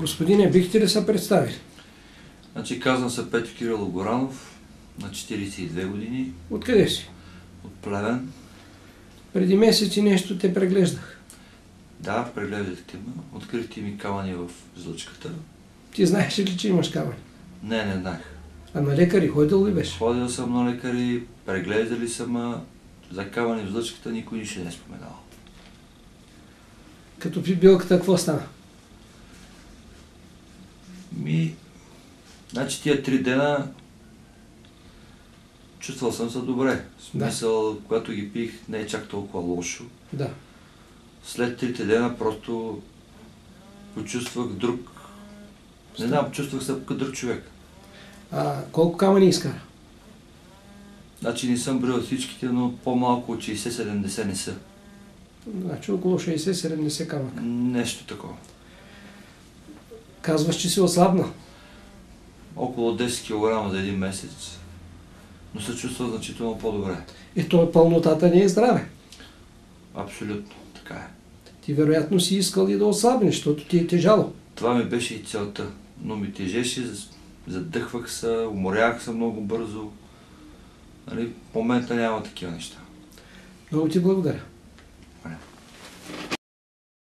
Господине, бихте ли се представили? Значи казвам се Петко Кирилов Горанов, на 42 години, Откъде си? от Плевен. Преди месеци нещо те преглеждах. Да, прегледахте ме. Открихте ми камъни в излъчката. Ти знаеш ли, че имаш камъни? Не, не знаех. А на лекари ходил ли беше? Ходил съм на лекари, преглеждали съм, а за камъни в излъчката никой нищо не е споменал. Като пи билката, какво стана? Ми, значи тия три дена чувствал съм се добре. В смисъл, когато ги пих, не е чак толкова лошо. Да. След трите дена просто почувствах друг... Не знам, чувствах се като друг човек. А колко камъни изкара? Значи не съм брил всичките, но по-малко от 60-70 не са. Значи около 60-70 камъка. Нещо такова. Казваш, че си ослабна. Около 10 кг за един месец. Но се чувства значително по-добре. И то пълнотата не е здраве. Абсолютно. Така е. Ти вероятно си искал и да ослабнеш, защото ти е тежало. Това ми беше и целта. Но ми тежеше, задъхвах се, уморявах се много бързо. Нали, в момента няма такива неща. Много ти благодаря.